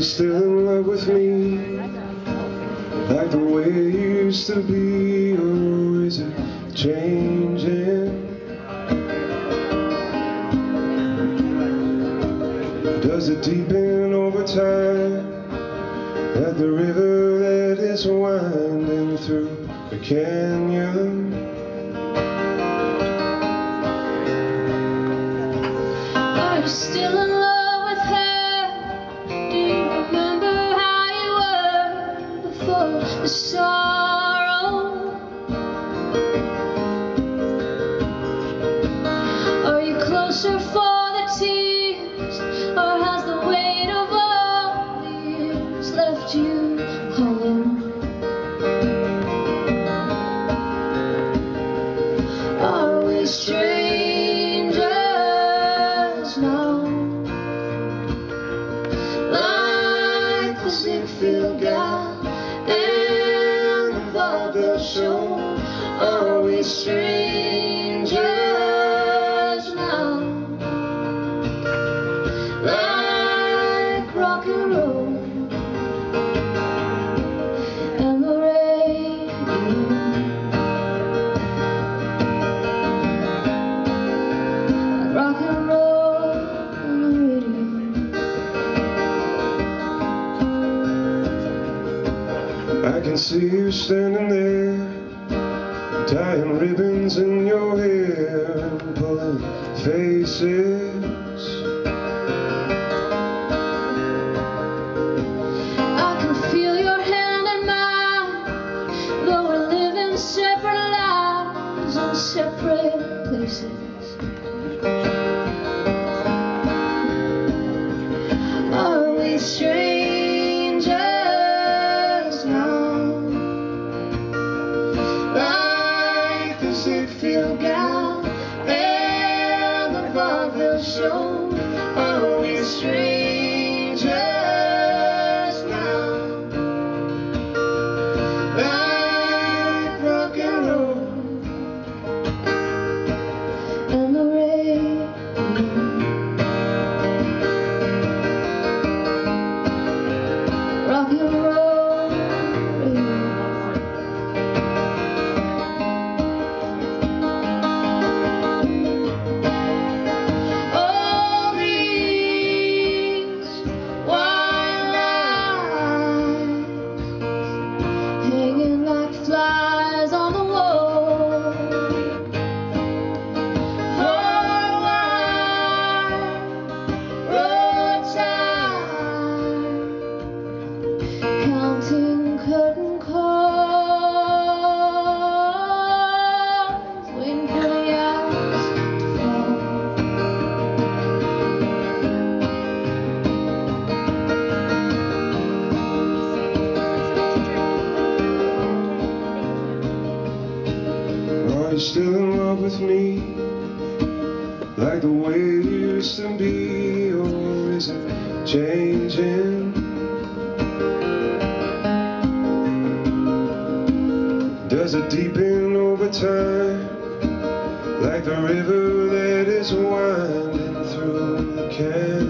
you still in love with me? Like the way you used to be, or is it changing? Does it deepen over time? Like the river that is winding through the canyon? Are you still in Are can see you standing there, tying ribbons in your hair pulling faces. Like the Ziegfeld gal and the vaudeville show. Are we strangers You're still in love with me Like the way it used to be Or is it changing? Does it deepen over time Like the river that is winding through the canyon?